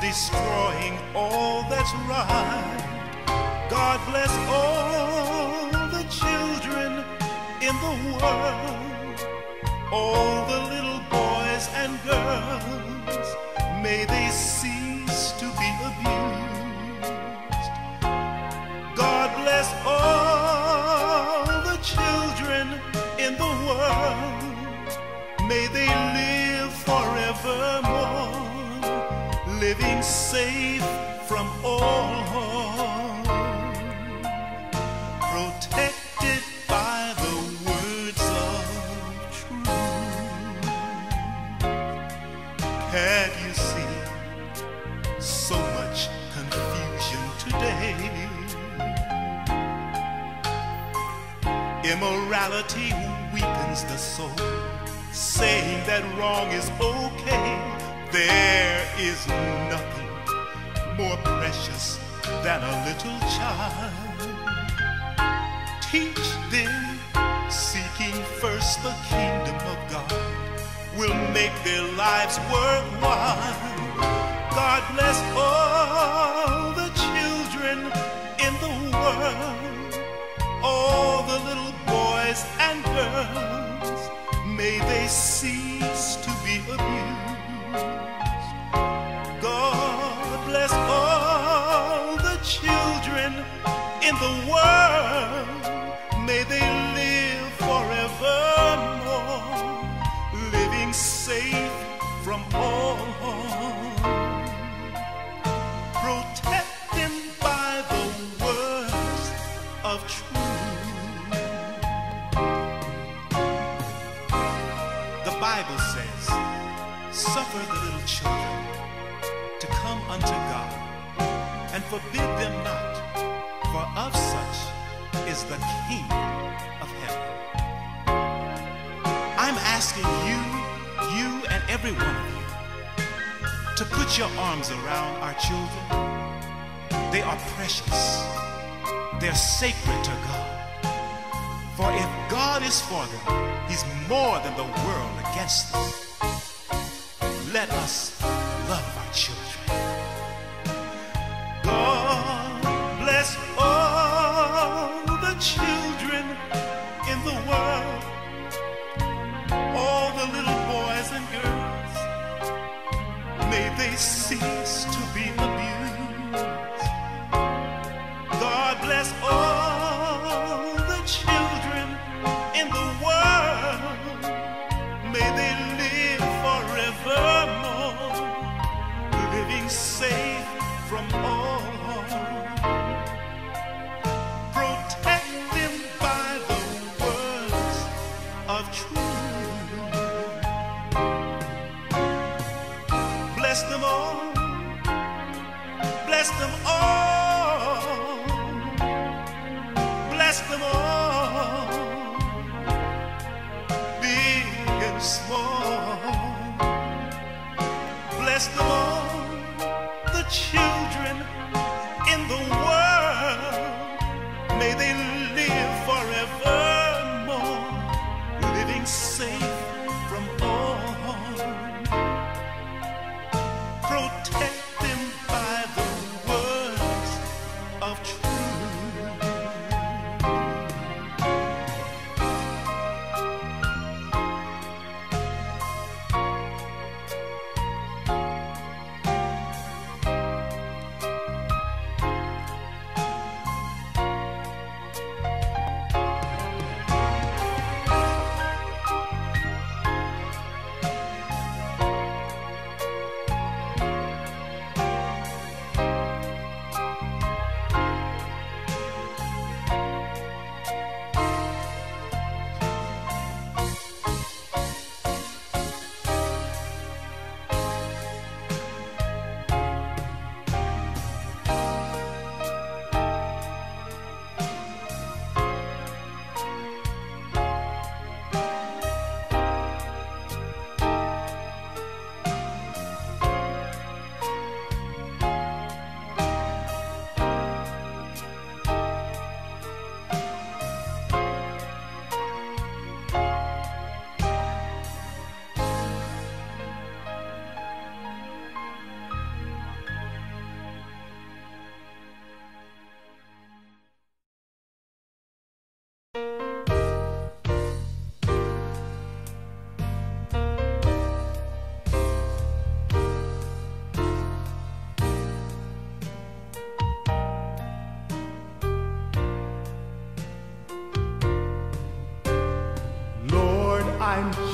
destroying all that's right. God bless all the children in the world, all the little boys and girls. May they safe from all harm, protected by the words of truth. Can't you see so much confusion today? Immorality weakens the soul, saying that wrong is okay. There is nothing more precious than a little child. Teach them seeking first the kingdom of God will make their lives worthwhile. God bless all forbid them not, for of such is the King of heaven. I'm asking you, you and every one of you, to put your arms around our children. They are precious. They're sacred to God. For if God is for them, He's more than the world against them. Let us love our children. Them all. The children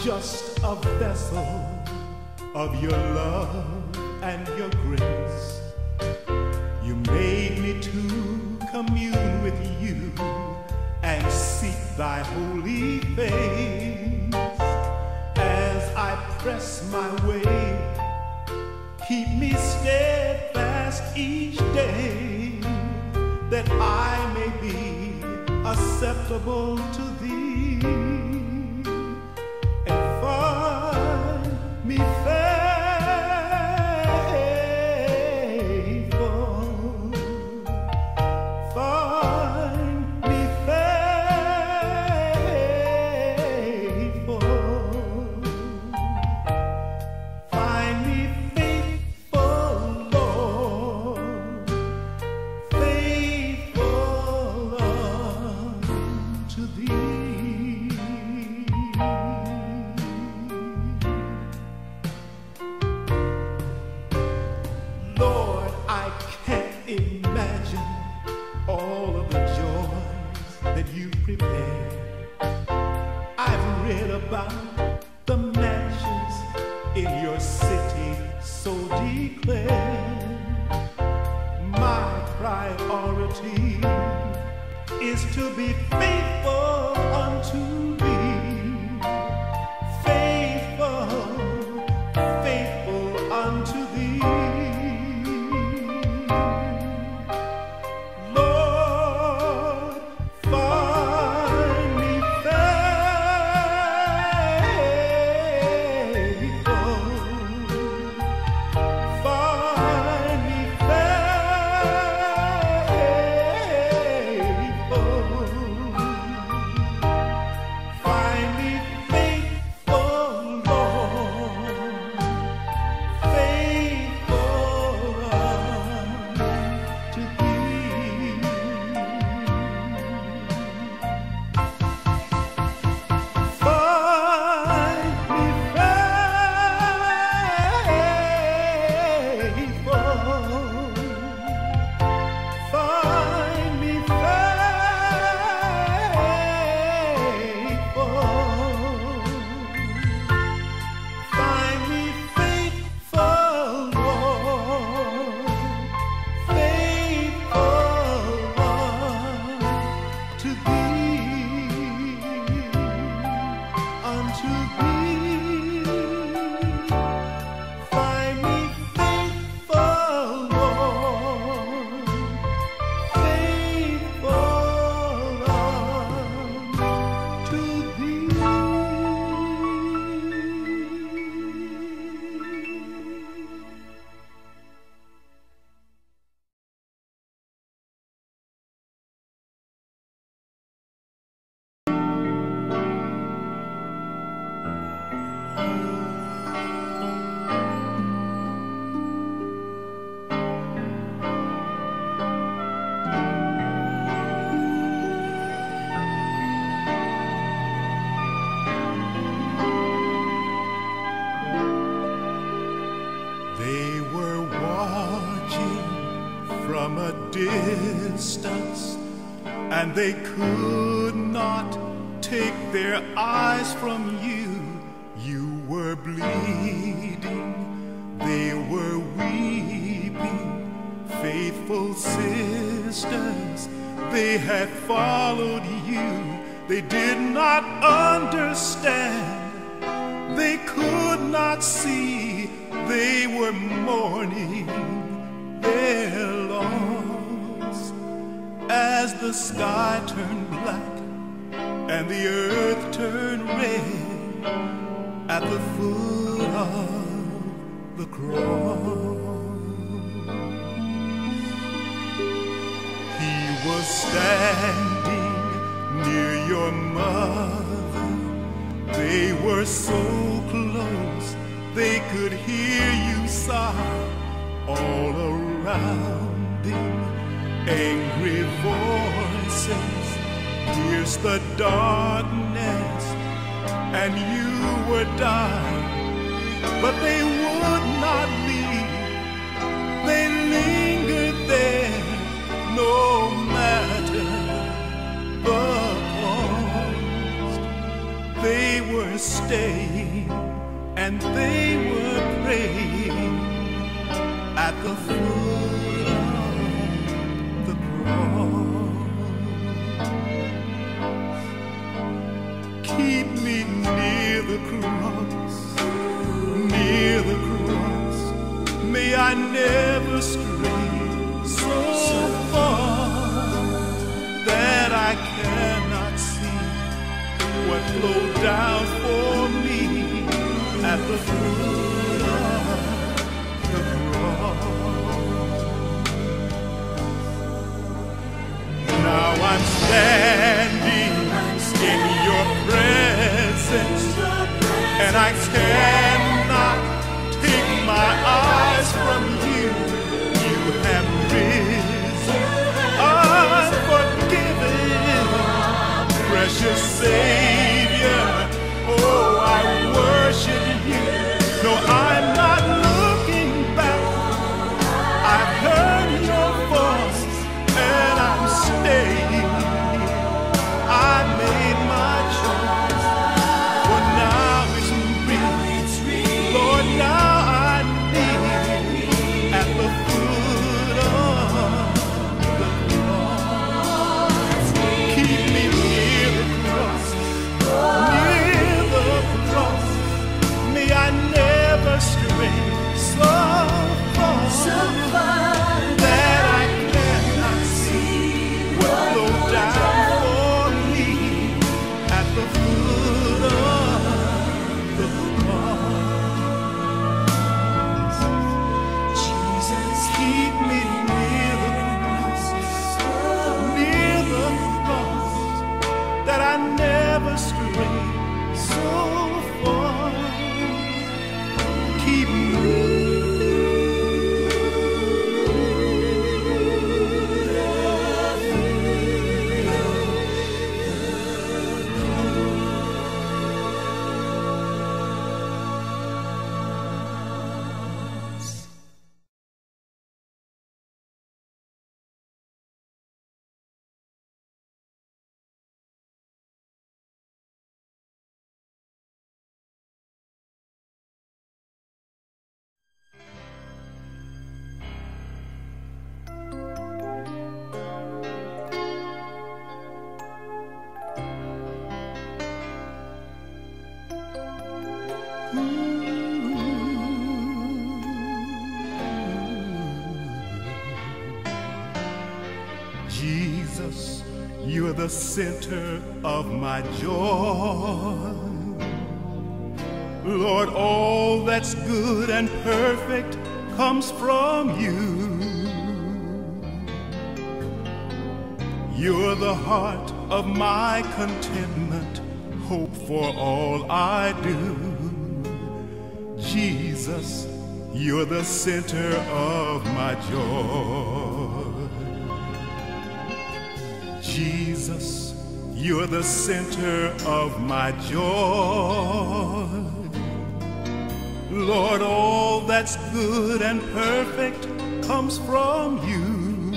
just a vessel of your love and your grace. You made me to commune with you and seek thy holy face. As I press my way, keep me steadfast each day that I may be acceptable to and they could not take their eyes from you. You were bleeding, they were weeping, faithful sisters, they had followed you. They did not understand, they could not see, they were mourning their as the sky turned black and the earth turned red at the foot of the cross. He was standing near your mother. They were so close they could hear you sigh all around them angry voices, pierced the darkness, and you were dying, but they would not leave. They lingered there, no matter the cost. They were staying and they were praying at the foot. The cross, near the cross. May I never stray so far that I cannot see what flowed down for me at the foot of the cross. Now I'm standing and I cannot take my eyes from you. You have risen, unforgiven, precious Savior. Jesus, you're the center of my joy. Lord, all that's good and perfect comes from you. You're the heart of my contentment, hope for all I do. Jesus, you're the center of my joy. Jesus, you're the center of my joy. Lord, all that's good and perfect comes from you.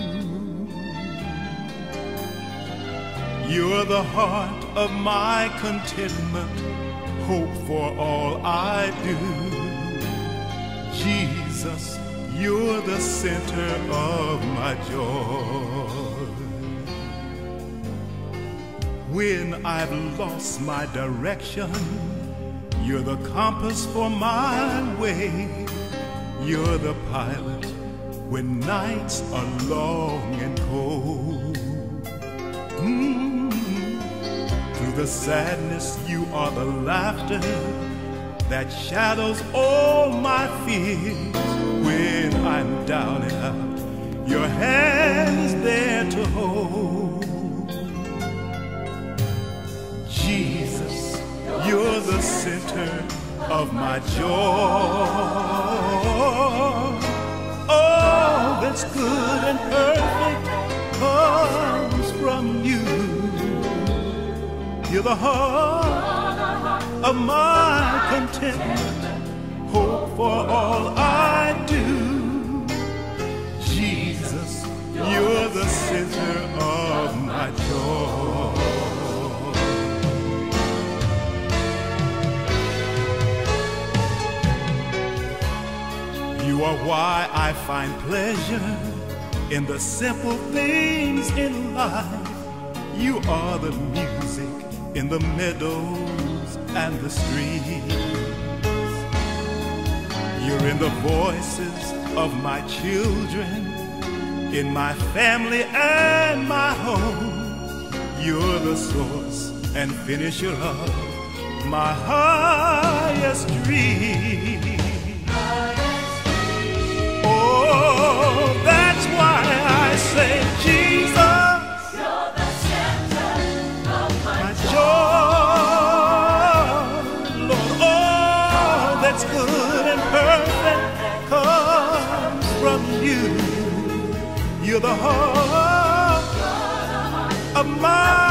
You're the heart of my contentment, hope for all I do. Jesus, you're the center of my joy. When I've lost my direction, you're the compass for my way. You're the pilot when nights are long and cold. Mm. Through the sadness, you are the laughter that shadows all my fears. When I'm down and out, your hand is there to hold. You're the center of my joy. All that's good and perfect comes from you. You're the heart of my contentment, hope for all I do. Jesus, you're the center of my joy. You are why I find pleasure in the simple things in life. You are the music in the meadows and the streams. You're in the voices of my children, in my family and my home. You're the source and finisher of my highest dream. You're the center of my joy. All that's good and perfect comes from you. You're the heart of my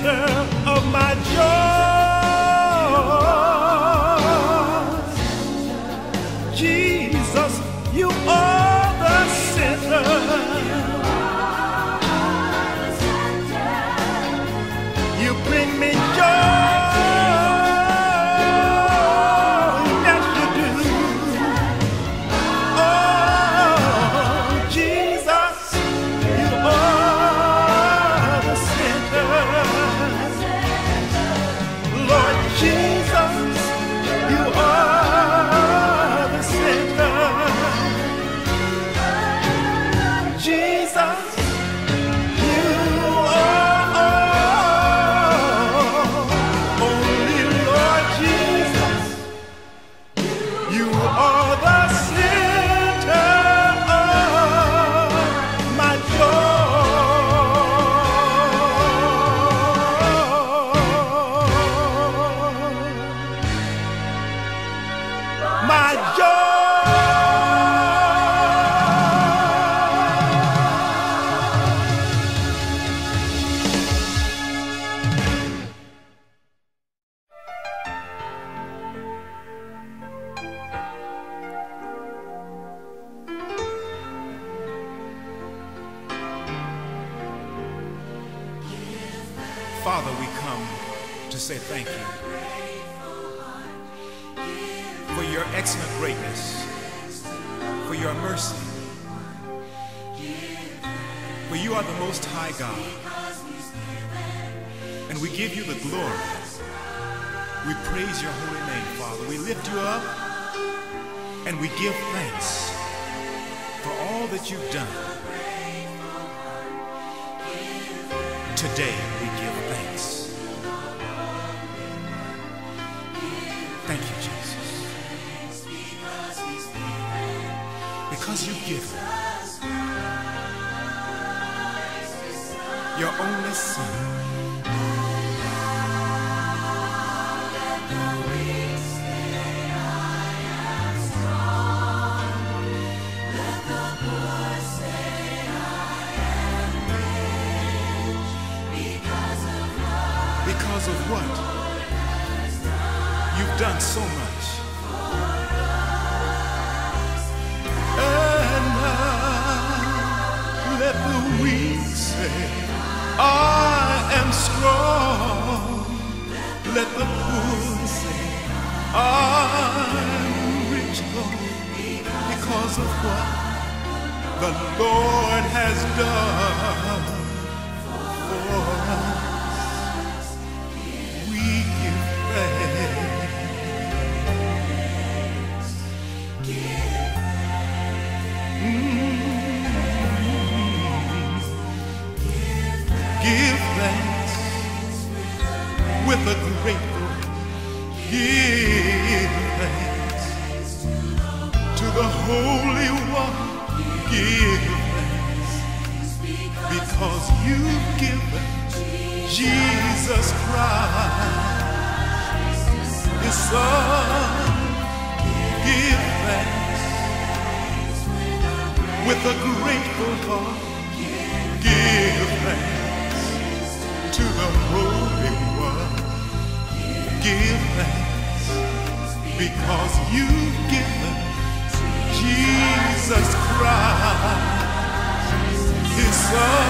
center of my joy. You've so much. And now let the weak say, I am strong. Let the poor say, I'm rich, Lord, because of what the Lord has done because you've given Jesus Christ, His Son.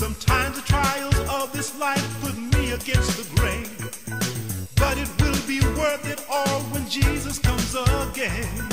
Sometimes the trials of this life put me against the grain. But it will be worth it all when Jesus comes again.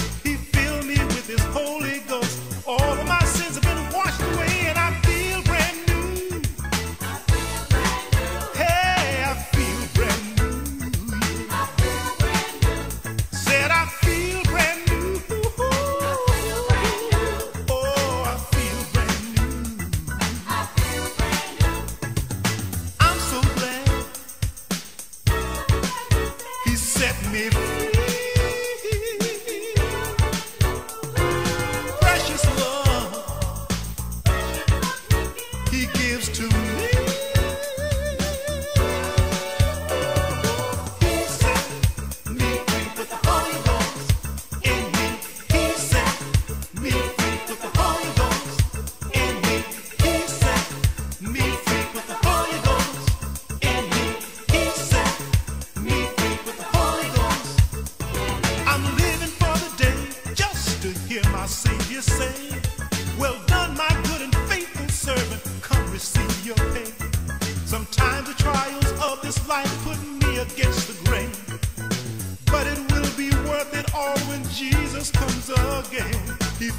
Jesus comes again. He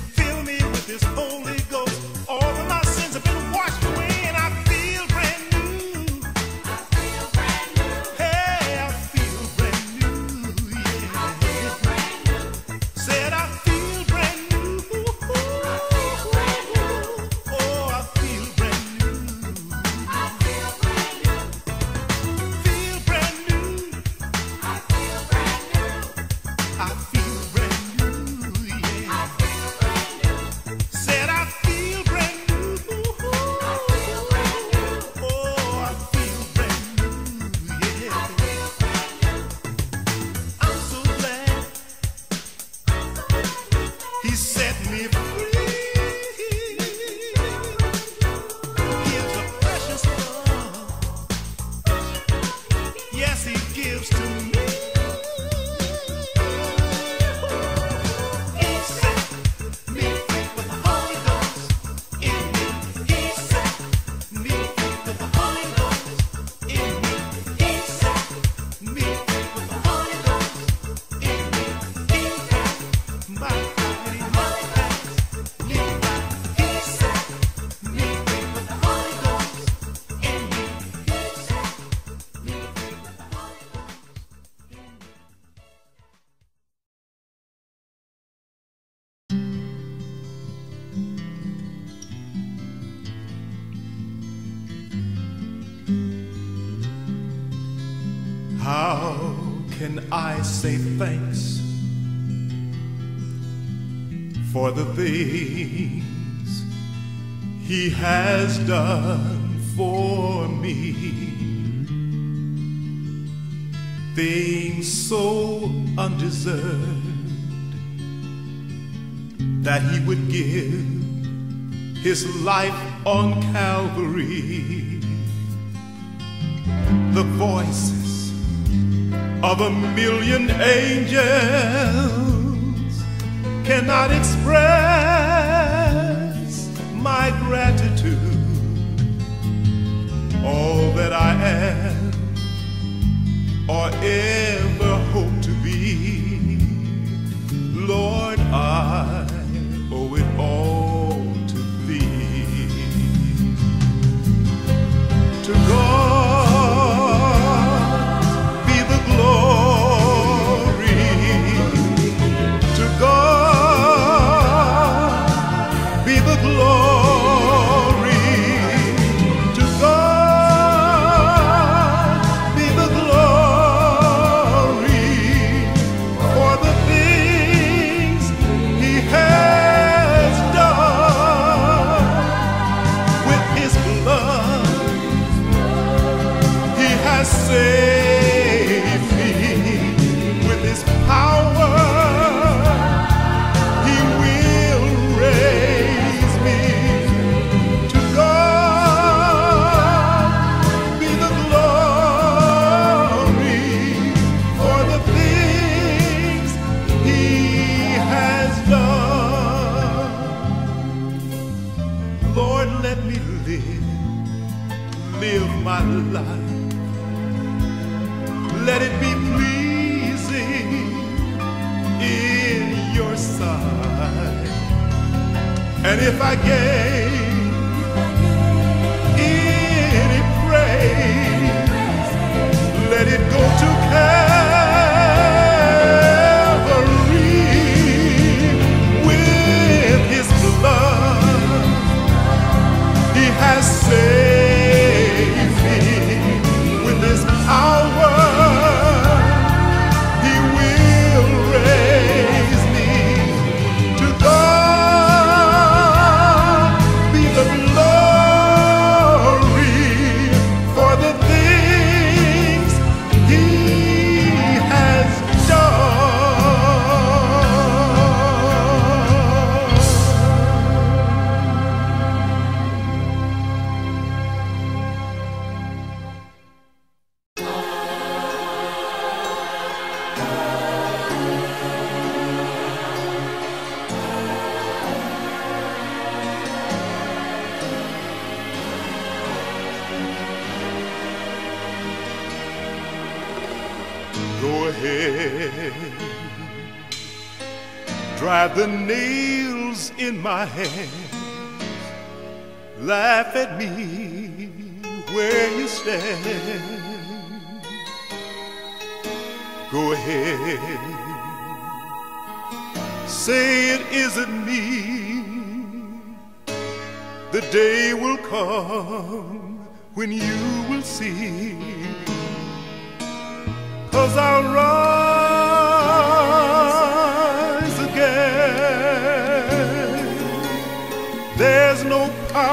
can I say thanks for the things He has done for me? Things so undeserved that He would give His life on Calvary. The voices of a million angels cannot express my gratitude. All that I am or ever hope to be, Lord, I owe it all to Thee. To God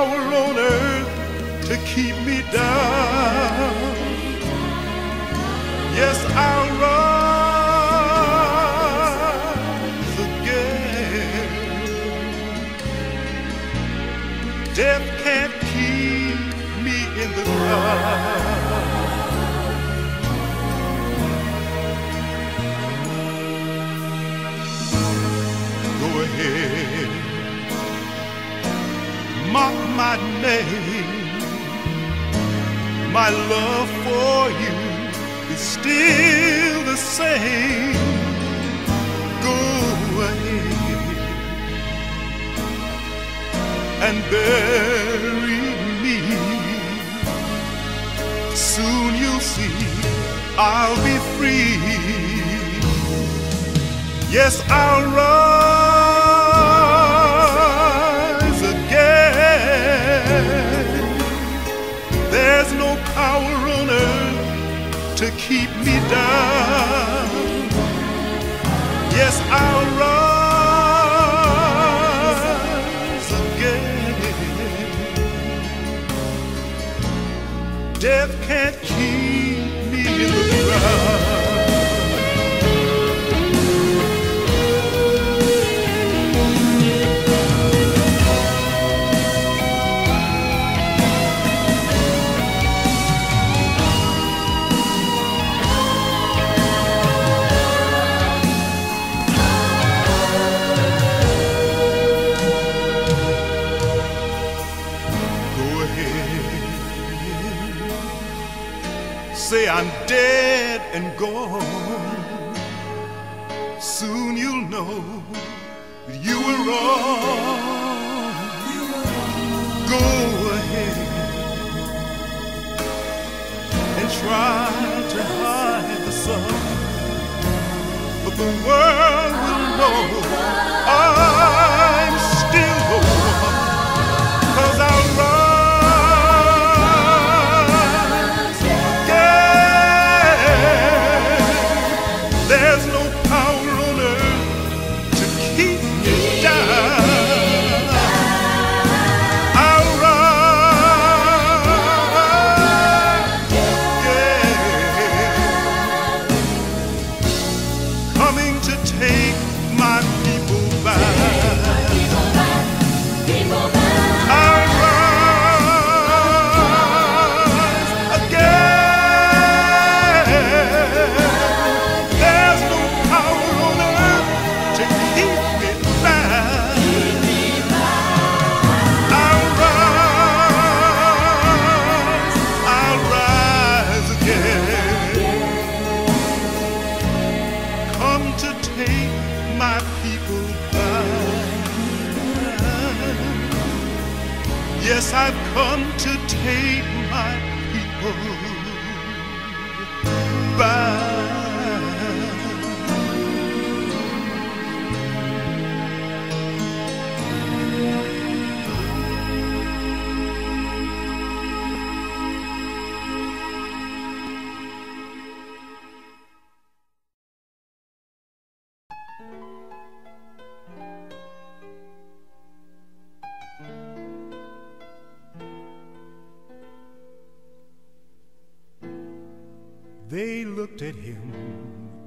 power on earth to keep me down. Yes, I'll rise again. Death can't keep me in the ground. My name. My love for you is still the same. Go ahead and bury me. Soon you'll see I'll be free. Yes, I'll rise be done. Yes, I'll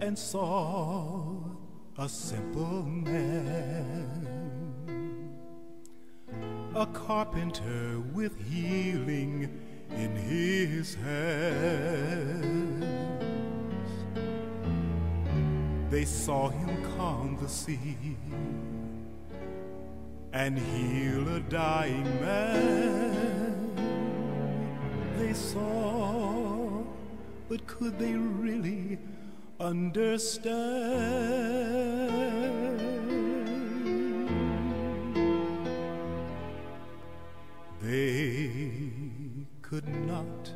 and saw a simple man, a carpenter with healing in his hands. They saw him calm the sea and heal a dying man. They saw, but could they really understand? They could not.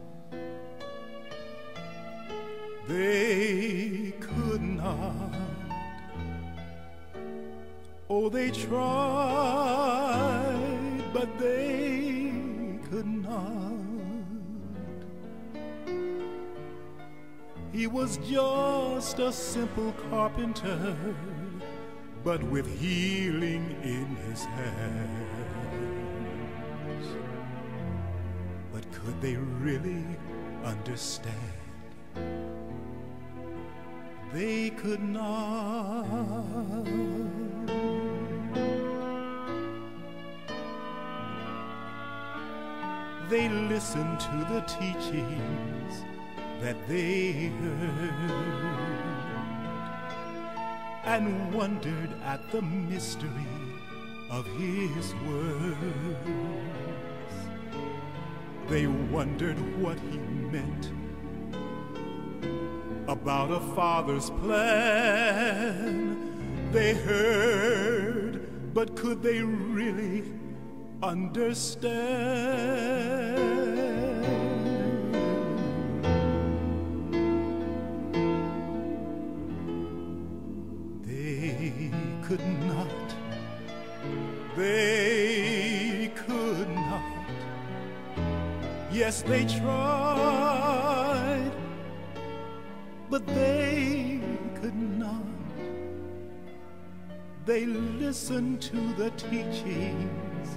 They could not. Oh, they tried, but they He was just a simple carpenter, but with healing in his hands. But could they really understand? They could not. They listened to the teachings that they heard and wondered at the mystery of his words. They wondered what he meant about a father's plan. They heard, but could they really understand? Could not. They could not. Yes, they tried, but they could not. they listened to the teachings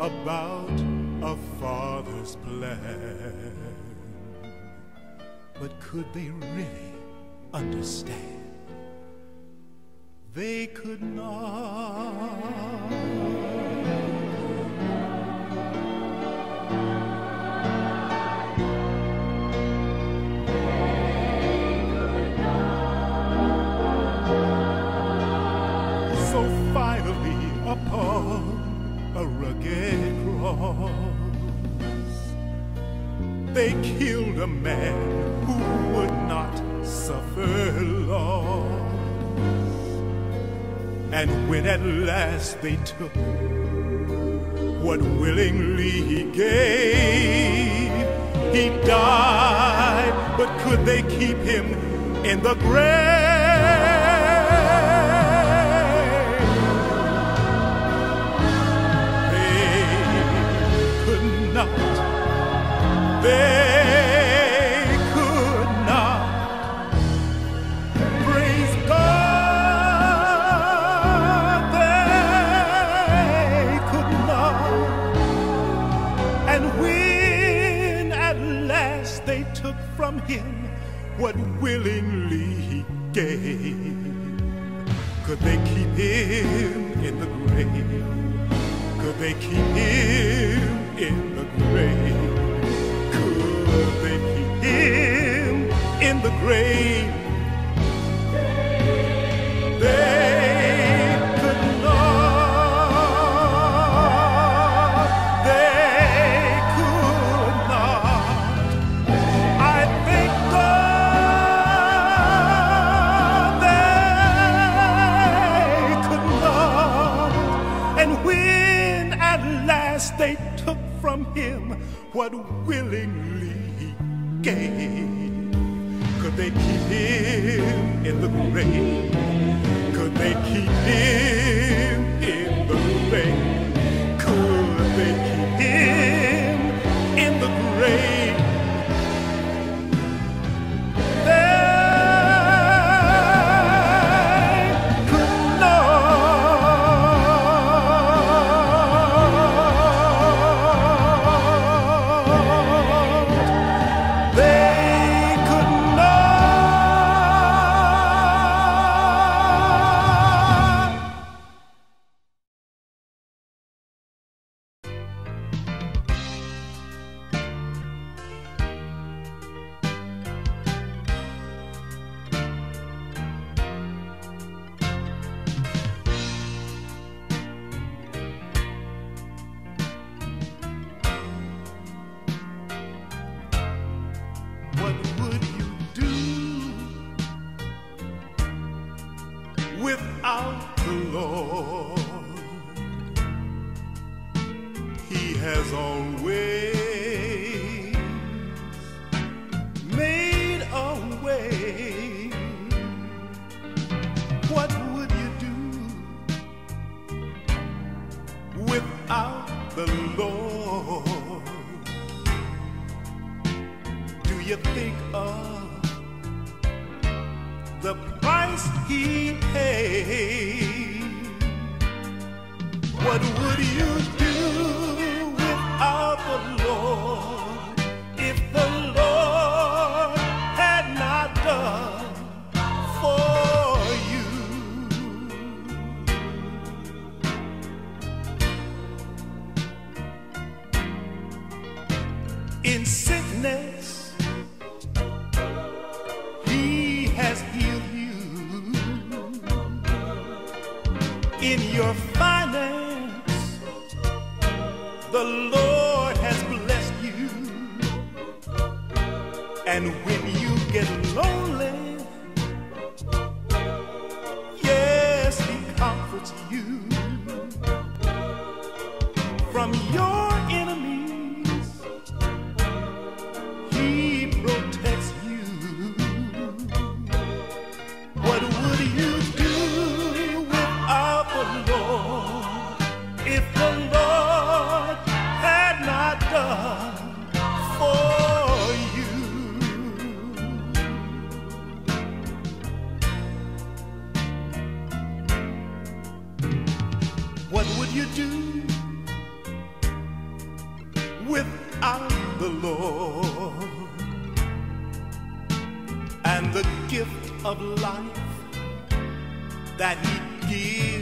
about a father's plan. But could they really understand? They could not. So finally, upon a rugged cross, they killed a man who would And when at last they took what willingly he gave, he died. But could they keep him in the grave? They could not. They he could they keep him in the grave? Could they keep him in the grave? Could they keep him in the grave? They what willingly gave, could they keep him in the grave? Could they keep him in the grave? Could they keep him in the grave? You think of the price he paid? What would you do what would you do without the Lord and the gift of life that He gives?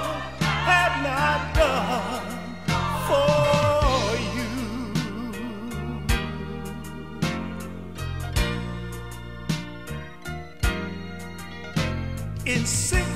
not done for you. In six